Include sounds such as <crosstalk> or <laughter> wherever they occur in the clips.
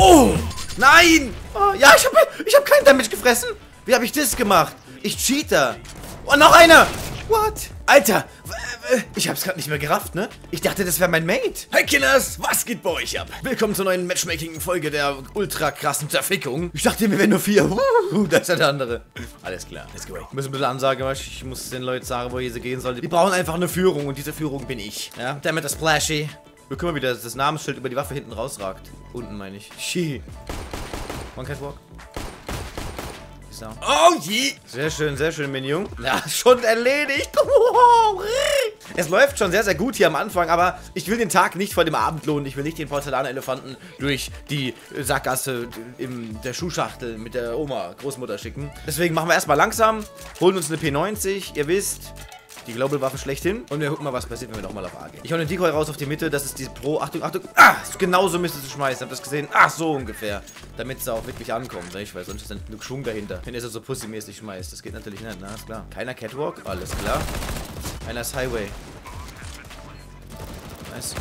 Oh! Nein! Oh, ja, ich habe ich hab keinen Damage gefressen. Wie habe ich das gemacht? Ich cheater. Oh, noch einer! What? Alter, ich hab's gerade nicht mehr gerafft, ne? Ich dachte, das wäre mein Mate. Hey Killers, was geht bei euch ab? Willkommen zur neuen Matchmaking-Folge der ultra krassen Zerfickung. Ich dachte, wir wären nur vier. Uh, da ist ja der andere. Alles klar, let's go. Ich muss ein bisschen Ansage, weil ich muss den Leuten sagen, wo hier sie gehen sollen. Die brauchen einfach eine Führung und diese Führung bin ich. Ja, der mit der Splashy. Guck mal, wie das, das Namensschild über die Waffe hinten rausragt. Unten meine ich. She. One Catwalk. Oh je! Sehr schön, sehr schön, Minion. Ja, <laughs> schon erledigt. Es läuft schon sehr, sehr gut hier am Anfang, aber ich will den Tag nicht vor dem Abend lohnen. Ich will nicht den Porzellanelefanten durch die Sackgasse in der Schuhschachtel mit der Oma, Großmutter schicken. Deswegen machen wir erstmal langsam, holen uns eine P90. Ihr wisst, die Global-Waffe schlechthin. Und wir gucken mal, was passiert, wenn wir nochmal auf A gehen. Ich hau den Decoy raus auf die Mitte. Das ist die Pro. Achtung, Achtung. Ah, genauso müsstest du schmeißen. Habt ihr das gesehen? Ach, so ungefähr. Damit es auch wirklich ankommt. Ne? Ich weiß, sonst ist dann genug Schwung dahinter. Wenn ihr so pussymäßig schmeißt. Das geht natürlich nicht. Na, ist klar. Keiner Catwalk. Alles klar. Einer ist Highway. Nice.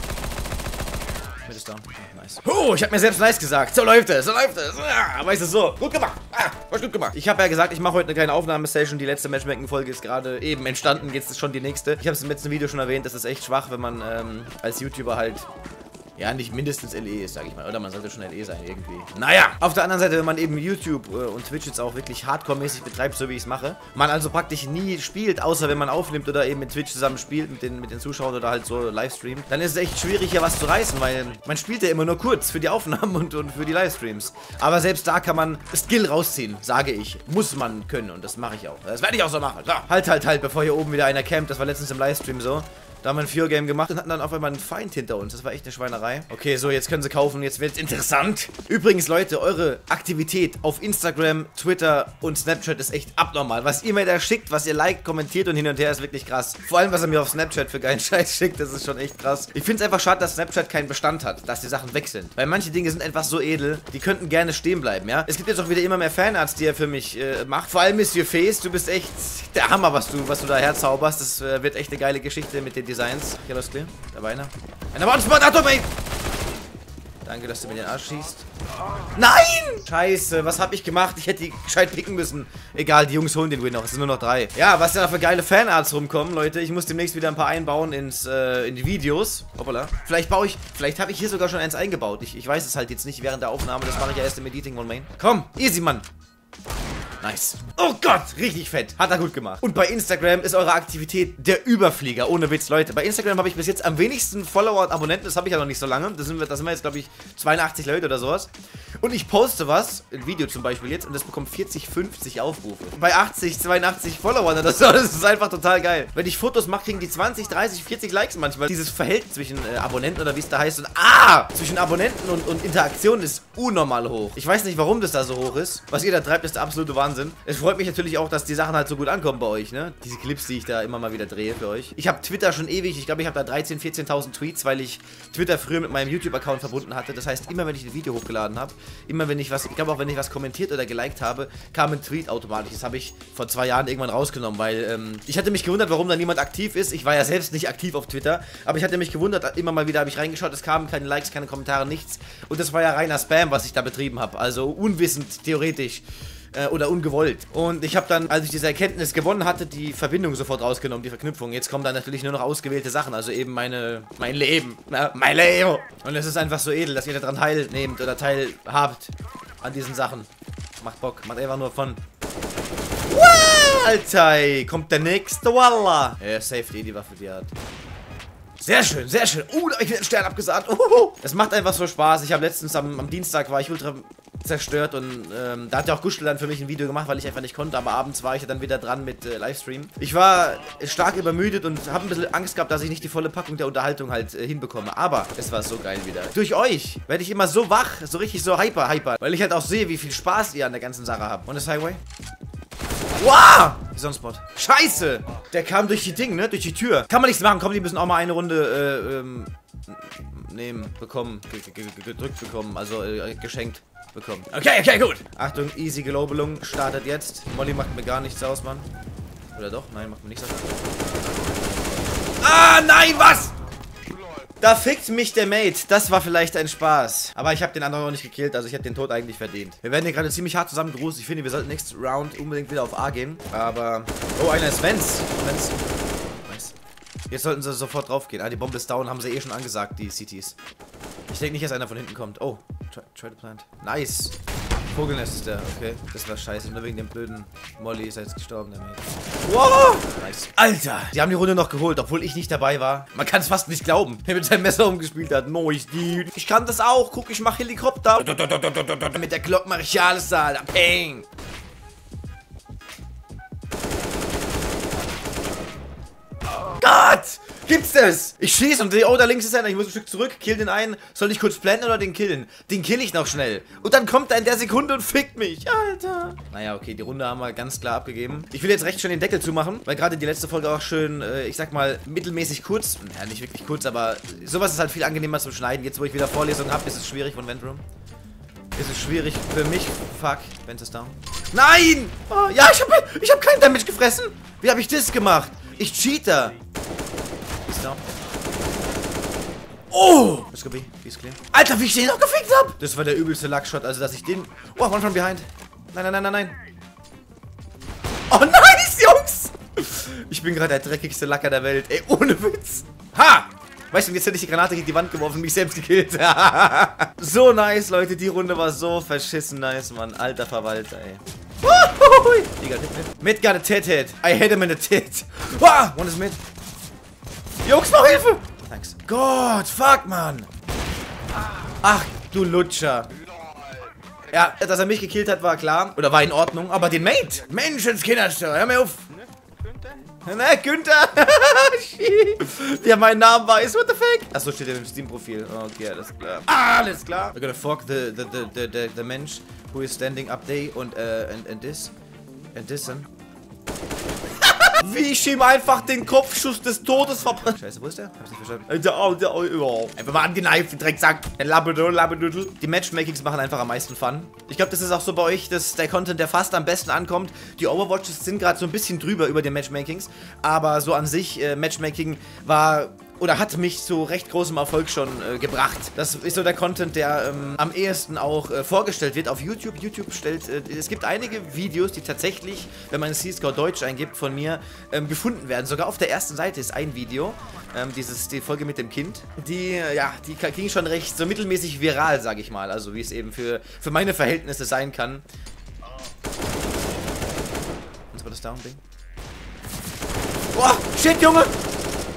Ist down. Nice. Oh, ich hab mir selbst nice gesagt. So läuft es, so läuft es. Ah, weißt du, so. Gut gemacht. Ah, war gut gemacht. Ich habe ja gesagt, ich mache heute eine kleine Aufnahmesession. Die letzte Matchmaking-Folge ist gerade eben entstanden. Jetzt ist schon die nächste. Ich habe es im letzten Video schon erwähnt. Das ist echt schwach, wenn man ähm, als YouTuber halt ja, nicht mindestens LE ist, sag ich mal. Oder man sollte schon LE sein, irgendwie. Naja, auf der anderen Seite, wenn man eben YouTube äh, und Twitch jetzt auch wirklich hardcore-mäßig betreibt, so wie ich es mache, man also praktisch nie spielt, außer wenn man aufnimmt oder eben mit Twitch zusammen spielt, mit den, mit den Zuschauern oder halt so Livestream, dann ist es echt schwierig, hier was zu reißen, weil man spielt ja immer nur kurz für die Aufnahmen und, und für die Livestreams. Aber selbst da kann man Skill rausziehen, sage ich. Muss man können und das mache ich auch. Das werde ich auch so machen. So, halt, halt, halt, bevor hier oben wieder einer campt. Das war letztens im Livestream so. Da haben wir ein Fear-Game gemacht und hatten dann auf einmal einen Feind hinter uns. Das war echt eine Schweinerei. Okay, so, jetzt können sie kaufen. Jetzt wird es interessant. Übrigens, Leute, eure Aktivität auf Instagram, Twitter und Snapchat ist echt abnormal. Was ihr mir da schickt, was ihr liked, kommentiert und hin und her, ist wirklich krass. Vor allem, was er mir auf Snapchat für geilen <laughs> Scheiß schickt, das ist schon echt krass. Ich finde es einfach schade, dass Snapchat keinen Bestand hat, dass die Sachen weg sind. Weil manche Dinge sind einfach so edel, die könnten gerne stehen bleiben, ja? Es gibt jetzt auch wieder immer mehr Fanarts, die er für mich äh, macht. Vor allem Monsieur Face, du bist echt der Hammer, was du, was du da herzauberst. Das äh, wird echt eine geile Geschichte mit den Designs. Hier ist clear. Da war einer. Einer war Spot. Achtung, ey. Danke, dass du mir den Arsch schießt. Nein! Scheiße, was habe ich gemacht? Ich hätte die gescheit picken müssen. Egal, die Jungs holen den Win noch. Es sind nur noch drei. Ja, was da für geile Fanarts rumkommen, Leute. Ich muss demnächst wieder ein paar einbauen ins, äh, in die Videos. Hoppala. Vielleicht baue ich, vielleicht habe ich hier sogar schon eins eingebaut. Ich, ich weiß es halt jetzt nicht während der Aufnahme. Das mache ich ja erst im Editing One Main. Komm, easy, Mann. Nice. Oh Gott, richtig fett. Hat er gut gemacht. Und bei Instagram ist eure Aktivität der Überflieger. Ohne Witz, Leute. Bei Instagram habe ich bis jetzt am wenigsten Follower und Abonnenten. Das habe ich ja noch nicht so lange. Da sind wir, da sind wir jetzt, glaube ich, 82 Leute oder sowas. Und ich poste was, ein Video zum Beispiel jetzt, und das bekommt 40, 50 Aufrufe. Bei 80, 82 Followern oder so. Das ist einfach total geil. Wenn ich Fotos mache, kriegen die 20, 30, 40 Likes manchmal. Dieses Verhältnis zwischen äh, Abonnenten oder wie es da heißt und Ah! Zwischen Abonnenten und, und Interaktion ist unnormal hoch. Ich weiß nicht, warum das da so hoch ist. Was ihr da treibt, ist der absolute Wahnsinn. Es freut mich natürlich auch, dass die Sachen halt so gut ankommen bei euch, ne? Diese Clips, die ich da immer mal wieder drehe für euch. Ich habe Twitter schon ewig. Ich glaube, ich habe da 13.000, 14.000 Tweets, weil ich Twitter früher mit meinem YouTube-Account verbunden hatte. Das heißt, immer wenn ich ein Video hochgeladen habe, immer wenn ich was, ich glaube auch wenn ich was kommentiert oder geliked habe, kam ein Tweet automatisch. Das habe ich vor zwei Jahren irgendwann rausgenommen, weil ähm, ich hatte mich gewundert, warum da niemand aktiv ist. Ich war ja selbst nicht aktiv auf Twitter, aber ich hatte mich gewundert, immer mal wieder habe ich reingeschaut, es kamen keine Likes, keine Kommentare, nichts. Und das war ja reiner Spam, was ich da betrieben habe. Also unwissend, theoretisch äh, oder ungewollt. Und ich habe dann, als ich diese Erkenntnis gewonnen hatte, die Verbindung sofort rausgenommen, die Verknüpfung. Jetzt kommen dann natürlich nur noch ausgewählte Sachen, also eben meine, mein Leben, na, mein Leben. Und es ist einfach so edel, dass ihr daran teilnehmt oder teilhabt an diesen Sachen. Macht Bock, macht einfach nur von... Alter, kommt der nächste, Walla. Ja, Safety, die Waffe, die er hat. Sehr schön, sehr schön. Uh, da habe ich einen Stern abgesagt. Uh, es macht einfach so Spaß. Ich habe letztens am, am, Dienstag war ich ultra zerstört und ähm, da hat ja auch Guschel dann für mich ein Video gemacht, weil ich einfach nicht konnte. Aber abends war ich dann wieder dran mit äh, Livestream. Ich war stark übermüdet und habe ein bisschen Angst gehabt, dass ich nicht die volle Packung der Unterhaltung halt äh, hinbekomme. Aber es war so geil wieder. Durch euch werde ich immer so wach, so richtig so hyper, hyper. Weil ich halt auch sehe, wie viel Spaß ihr an der ganzen Sache habt. Und das Highway? Wow! Spot. Scheiße! Der kam durch die Ding, ne? Durch die Tür. Kann man nichts machen. Komm, die müssen auch mal eine Runde, äh, ähm, nehmen, bekommen, gedrückt bekommen, also äh, geschenkt bekommen. Okay, okay, gut. Achtung, easy Globelung startet jetzt. Molly macht mir gar nichts aus, Mann. Oder doch? Nein, macht mir nichts aus. Ah, nein, was? Da fickt mich der Mate. Das war vielleicht ein Spaß. Aber ich habe den anderen noch nicht gekillt, also ich hätte den Tod eigentlich verdient. Wir werden hier gerade ziemlich hart zusammengerußt. Ich finde, wir sollten nächstes Round unbedingt wieder auf A gehen. Aber... Oh, einer ist Vents. Vents. Nice. Jetzt sollten sie sofort drauf gehen. Ah, die Bombe ist down, haben sie eh schon angesagt, die CTs. Ich denke nicht, dass einer von hinten kommt. Oh, try, try to plant. Nice. Vogelnest ist der, okay. Das war scheiße, nur wegen dem blöden Molly ist er jetzt gestorben, Mate. Wow! Nice. Alter! Die haben die Runde noch geholt, obwohl ich nicht dabei war. Man kann es fast nicht glauben, wer mit seinem Messer umgespielt hat. Nice, dude. Ich kann das auch. Guck, ich mach Helikopter. Mit der Glock mach ich alles, Alter. Peng! Gott! Gibt's das? Ich schieße und oh, da links ist einer. Ich muss ein Stück zurück, kill den einen. Soll ich kurz blenden oder den killen? Den kill ich noch schnell. Und dann kommt er in der Sekunde und fickt mich. Alter. Naja, okay, die Runde haben wir ganz klar abgegeben. Ich will jetzt recht schön den Deckel zumachen, weil gerade die letzte Folge auch schön, äh, ich sag mal, mittelmäßig kurz. Ja, nicht wirklich kurz, aber sowas ist halt viel angenehmer zum Schneiden. Jetzt, wo ich wieder Vorlesungen habe, ist es schwierig von Ventroom. Ist es schwierig für mich. Fuck, Vent ist down. Nein! Oh, ja, ich habe ich hab keinen Damage gefressen. Wie habe ich das gemacht? Ich cheater. Ist down. Oh! Let's go B. Ist clear. Alter, wie ich den noch gefickt hab! Das war der übelste Luckshot, also dass ich den... Oh, one from behind. Nein, nein, nein, nein, nein. Oh, <laughs> nice, Jungs! Ich bin gerade der dreckigste Lacker der Welt. Ey, ohne Witz. Ha! Weißt du, jetzt hätte ich die Granate gegen die Wand geworfen und mich selbst gekillt. <laughs> so nice, Leute. Die Runde war so verschissen nice, Mann. Alter Verwalter, ey. Mid got a tit hit. I hit him in the tit. Ah, one is mid. Jungs, noch Hilfe! Thanks. Gott, fuck, Mann. Ach, du Lutscher. Ja, dass er mich gekillt hat, war klar. Oder war in Ordnung. Aber den Mate. Menschenskinder, hör mir auf. Ne, Günther. Der meinen Namen weiß. What the fuck? Achso, steht im Steam-Profil. Okay, alles klar. Alles klar. We're gonna fuck the, the, the, the, the, the Mensch who is standing up there und, uh, and, and this. And this, and wie ich ihm einfach den Kopfschuss des Todes verpasst. Scheiße, wo ist der? Hab's nicht verstanden. Der, oh, der, oh, oh. Einfach mal angeneift, Drecksack. Labrador, Labrador. Die Matchmakings machen einfach am meisten Fun. Ich glaube, das ist auch so bei euch, dass der Content, der fast am besten ankommt. Die Overwatches sind gerade so ein bisschen drüber über den Matchmakings. Aber so an sich, äh, Matchmaking war oder hat mich zu recht großem Erfolg schon äh, gebracht. Das ist so der Content, der ähm, am ehesten auch äh, vorgestellt wird auf YouTube. YouTube stellt, äh, es gibt einige Videos, die tatsächlich, wenn man C-Score Deutsch eingibt, von mir ähm, gefunden werden. Sogar auf der ersten Seite ist ein Video, ähm, dieses, die Folge mit dem Kind. Die, äh, ja, die ging schon recht so mittelmäßig viral, sag ich mal. Also wie es eben für, für meine Verhältnisse sein kann. Was war das Down-Ding? Boah, shit, Junge!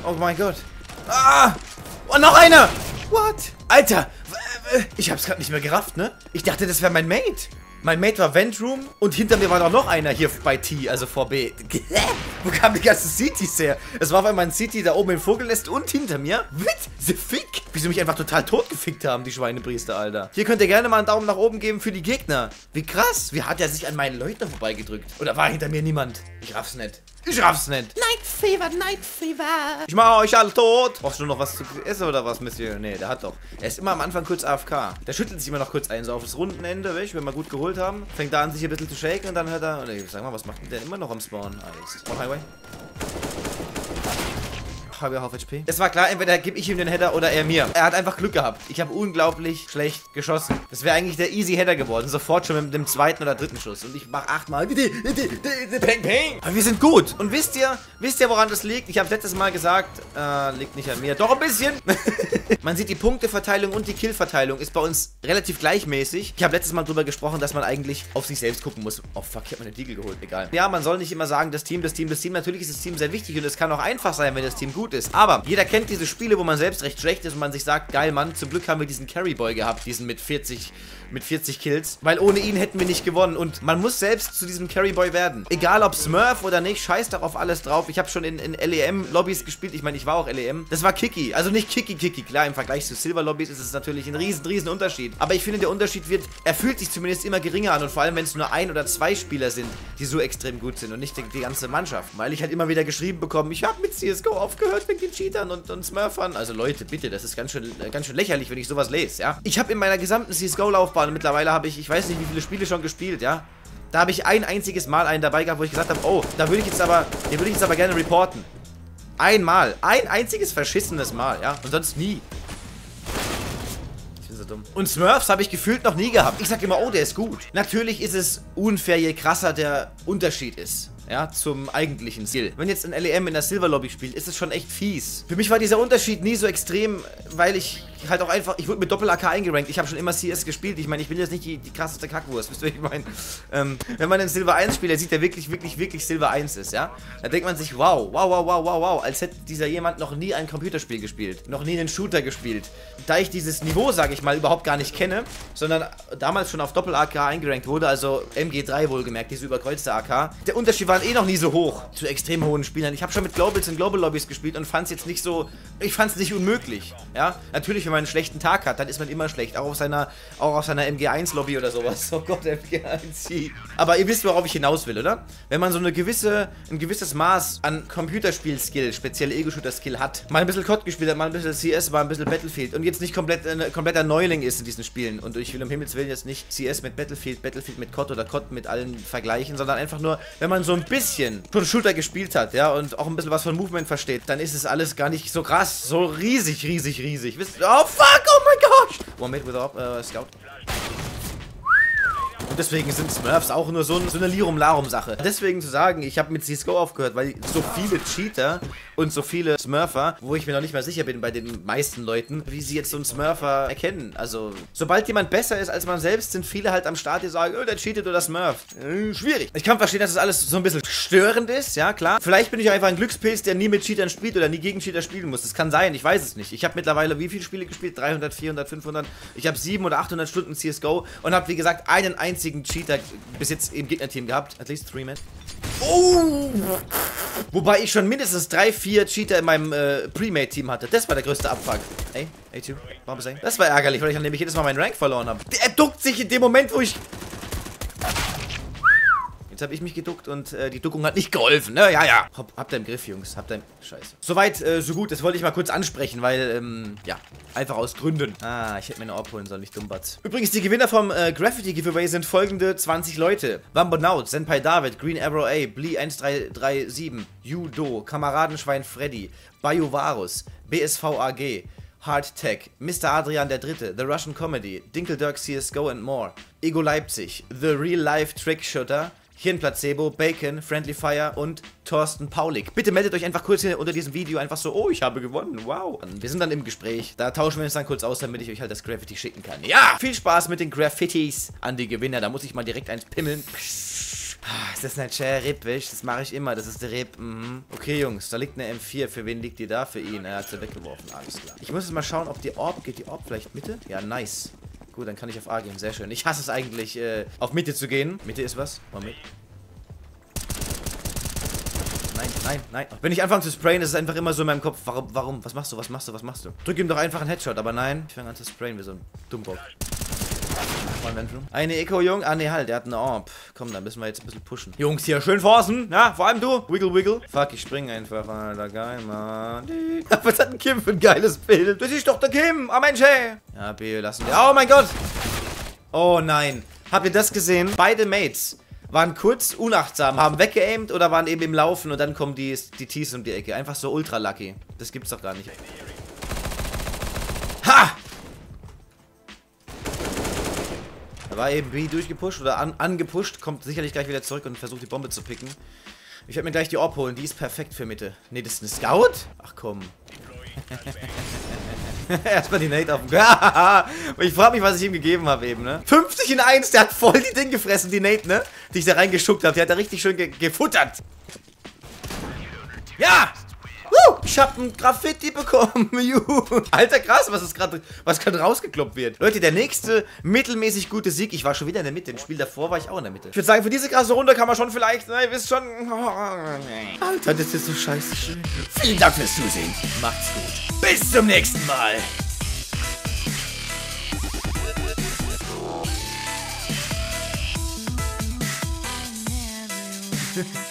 Oh mein Gott. Ah! Und oh, noch einer! What? Alter, ich hab's gerade nicht mehr gerafft, ne? Ich dachte, das wäre mein Mate. Mein Mate war Ventroom und hinter mir war doch noch einer hier bei T, also vor B. <laughs> Wo kamen die ganzen Cities her? Es war auf einmal ein City da oben im Vogelnest und hinter mir. What the fick? Wieso mich einfach total totgefickt haben, die Schweinepriester, Alter. Hier könnt ihr gerne mal einen Daumen nach oben geben für die Gegner. Wie krass. Wie hat er sich an meinen Leuten vorbeigedrückt? Oder war hinter mir niemand? Ich raff's nicht. Ich raff's nicht. Night Fever, Night Fever. Ich mach euch alle tot. Brauchst du noch was zu essen oder was, Monsieur? Nee, der hat doch. Er ist immer am Anfang kurz AFK. Der schüttelt sich immer noch kurz ein, so auf das Rundenende, wenn wir mal gut geholt haben. Fängt da an, sich ein bisschen zu shaken und dann hört er. Nee, sag mal, was macht denn der immer noch am Spawn? Alles. One Highway habe ja auf HP. Es war klar, entweder gebe ich ihm den Header oder er mir. Er hat einfach Glück gehabt. Ich habe unglaublich schlecht geschossen. Das wäre eigentlich der easy Header geworden. Sofort schon mit dem zweiten oder dritten Schuss. Und ich mache achtmal. Peng, peng. Aber wir sind gut. Und wisst ihr, wisst ihr, woran das liegt? Ich habe letztes Mal gesagt, äh, liegt nicht an mir. Doch ein bisschen. <laughs> man sieht, die Punkteverteilung und die Killverteilung ist bei uns relativ gleichmäßig. Ich habe letztes Mal drüber gesprochen, dass man eigentlich auf sich selbst gucken muss. Oh fuck, ich habe meine Deagle geholt. Egal. Ja, man soll nicht immer sagen, das Team, das Team, das Team. Natürlich ist das Team sehr wichtig und es kann auch einfach sein, wenn das Team gut gut ist. Aber jeder kennt diese Spiele, wo man selbst recht schlecht ist und man sich sagt, geil, Mann, zum Glück haben wir diesen Carryboy gehabt, diesen mit 40 mit 40 Kills, weil ohne ihn hätten wir nicht gewonnen und man muss selbst zu diesem Carryboy werden. Egal ob Smurf oder nicht, scheiß darauf alles drauf. Ich habe schon in, in LEM-Lobbys gespielt, ich meine, ich war auch LEM. Das war Kiki, also nicht Kiki-Kiki, klar, im Vergleich zu Silver-Lobbys ist es natürlich ein riesen, riesen Unterschied. Aber ich finde, der Unterschied wird, er fühlt sich zumindest immer geringer an und vor allem, wenn es nur ein oder zwei Spieler sind, die so extrem gut sind und nicht die, die ganze Mannschaft. Weil ich halt immer wieder geschrieben bekomme, ich habe mit CSGO aufgehört wegen den Cheatern und, und Smurfern. Also Leute, bitte, das ist ganz schön, äh, ganz schön lächerlich, wenn ich sowas lese, ja. Ich habe in meiner gesamten CSGO-Laufbahn mittlerweile habe ich, ich weiß nicht, wie viele Spiele schon gespielt, ja. Da habe ich ein einziges Mal einen dabei gehabt, wo ich gesagt habe, oh, da würde ich jetzt aber, den würde ich jetzt aber gerne reporten. Einmal. Ein einziges verschissenes Mal, ja. Und sonst nie. Und Smurfs habe ich gefühlt noch nie gehabt. Ich sag immer, oh, der ist gut. Natürlich ist es unfair, je krasser der Unterschied ist ja, zum eigentlichen Skill. Wenn jetzt ein LEM in der Silver Lobby spielt, ist es schon echt fies. Für mich war dieser Unterschied nie so extrem, weil ich halt auch einfach, ich wurde mit Doppel-AK eingerankt. Ich habe schon immer CS gespielt. Ich meine, ich bin jetzt nicht die, die krasseste Kackwurst, <laughs> wisst ihr, ich meine? Ähm, wenn man einen Silver 1 spielt, der sieht, der wirklich, wirklich, wirklich Silver 1 ist, ja? Da denkt man sich, wow, wow, wow, wow, wow, wow, als hätte dieser jemand noch nie ein Computerspiel gespielt, noch nie einen Shooter gespielt. Da ich dieses Niveau, sage ich mal, überhaupt gar nicht kenne, sondern damals schon auf Doppel-AK eingerankt wurde, also MG3 wohlgemerkt, diese überkreuzte AK, der Unterschied war eh noch nie so hoch zu extrem hohen Spielern. Ich habe schon mit Globals und Global Lobbys gespielt und fand es jetzt nicht so, ich fand es nicht unmöglich, ja? Natürlich, wenn man einen schlechten Tag hat, dann ist man immer schlecht. Auch auf seiner, auch auf seiner MG1-Lobby oder sowas. Oh Gott, MG1. Aber ihr wisst, worauf ich hinaus will, oder? Wenn man so eine gewisse, ein gewisses Maß an Computerspiel-Skill, spezielle Ego-Shooter-Skill hat, mal ein bisschen COD gespielt hat, mal ein bisschen CS, mal ein bisschen Battlefield und jetzt nicht komplett ein äh, kompletter Neuling ist in diesen Spielen. Und ich will um Himmels Willen jetzt nicht CS mit Battlefield, Battlefield mit COD oder COD mit allen vergleichen, sondern einfach nur, wenn man so ein bisschen schon Shooter gespielt hat, ja, und auch ein bisschen was von Movement versteht, dann ist es alles gar nicht so krass, so riesig, riesig, riesig. Oh fuck, oh my gosh! One made with a uh, scout. Und deswegen sind Smurfs auch nur so, so eine Lirum-Larum-Sache. Deswegen zu sagen, ich habe mit CSGO aufgehört, weil so viele Cheater und so viele Smurfer, wo ich mir noch nicht mal sicher bin bei den meisten Leuten, wie sie jetzt so einen Smurfer erkennen. Also, sobald jemand besser ist als man selbst, sind viele halt am Start, die sagen, oh, der cheatet oder Smurf. Äh, schwierig. Ich kann verstehen, dass das alles so ein bisschen störend ist, ja, klar. Vielleicht bin ich einfach ein Glückspilz, der nie mit Cheatern spielt oder nie gegen Cheater spielen muss. Das kann sein, ich weiß es nicht. Ich habe mittlerweile wie viele Spiele gespielt? 300, 400, 500. Ich habe 700 oder 800 Stunden CSGO und habe, wie gesagt, einen einzigen einzigen Cheater bis jetzt im Gegnerteam gehabt. At least three men. Oh! Wobei ich schon mindestens drei, vier Cheater in meinem äh, Pre-Made-Team hatte. Das war der größte Abfuck. Ey, A2, warum ist Das war ärgerlich, weil ich dann nämlich jedes Mal meinen Rank verloren habe. Er duckt sich in dem Moment, wo ich Jetzt habe ich mich geduckt und äh, die Duckung hat nicht geholfen, ne? Ja, ja. Hab, habt ihr im Griff, Jungs. Habt ihr im... Scheiße. Soweit, äh, so gut. Das wollte ich mal kurz ansprechen, weil, ähm, ja. Einfach aus Gründen. Ah, ich hätte mir eine Orb holen sollen, nicht Dummbatz. Übrigens, die Gewinner vom äh, Graffiti Giveaway sind folgende 20 Leute. Wambonaut, Senpai David, Green Arrow A, Blee 1337, Judo, Kameradenschwein Freddy, Bayovarus, BSV AG, Hard Tech, Mr. Adrian III, The Russian Comedy, Dinkel Dirk CSGO and more, Ego Leipzig, The Real Life Trick Shooter, Hirnplacebo, Bacon, Friendly Fire und Thorsten Paulik. Bitte meldet euch einfach kurz hier unter diesem Video einfach so, oh, ich habe gewonnen, wow. Wir sind dann im Gespräch. Da tauschen wir uns dann kurz aus, damit ich euch halt das Graffiti schicken kann. Ja, viel Spaß mit den Graffitis an die Gewinner. Da muss ich mal direkt eins pimmeln. Ah, ist das eine Chair Rip, Das mache ich immer, das ist der Rip. Mhm. Okay, Jungs, da liegt eine M4. Für wen liegt die da? Für ihn. Er hat sie weggeworfen, alles klar. Ich muss jetzt mal schauen, ob die Orb, geht die Orb vielleicht Mitte? Ja, nice. Gut, dann kann ich auf A gehen. Sehr schön. Ich hasse es eigentlich, äh, auf Mitte zu gehen. Mitte ist was? Moment. Nein, nein, nein. Wenn ich anfange zu sprayen, ist es einfach immer so in meinem Kopf. Warum, warum? Was machst du? Was machst du? Was machst du? Drück ihm doch einfach einen Headshot. Aber nein, ich fange an zu sprayen wie so ein Dummbock. Eine Eco, Jung. Ah, ne, halt, der hat eine Orb. Komm, dann müssen wir jetzt ein bisschen pushen. Jungs, hier schön forcen. Ja, vor allem du. Wiggle, wiggle. Fuck, ich springe einfach, Alter. Geil, Mann. <laughs> Was hat ein Kim für ein geiles Bild? Das ist doch der Kim. Ah, Mensch, hey. Ja, B, lassen wir. Oh mein Gott. Oh nein. Habt ihr das gesehen? Beide Mates waren kurz unachtsam, haben weggeaimt oder waren eben im Laufen und dann kommen die, die Tees um die Ecke. Einfach so ultra lucky. Das gibt's doch gar nicht. Ha! Eben B durchgepusht oder an, angepusht, kommt sicherlich gleich wieder zurück und versucht die Bombe zu picken. Ich werde mir gleich die Orb holen, die ist perfekt für Mitte. Ne, das ist eine Scout? Ach komm. <laughs> Erstmal die Nate auf dem... <laughs> ich frage mich, was ich ihm gegeben habe eben, ne? 50 in 1, der hat voll die Ding gefressen, die Nate, ne? Die ich da reingeschuckt habe. Die hat da richtig schön ge gefuttert. Ja! Ich habe ein Graffiti bekommen. <laughs> Alter, krass, was ist gerade was gerade rausgekloppt wird. Leute, der nächste mittelmäßig gute Sieg. Ich war schon wieder in der Mitte. Im Spiel davor war ich auch in der Mitte. Ich würde sagen, für diese krasse Runde kann man schon vielleicht, na, ihr wisst schon. Alter, das ist so scheiße schön. Vielen Dank fürs Zusehen. Macht's gut. Bis zum nächsten Mal. <laughs>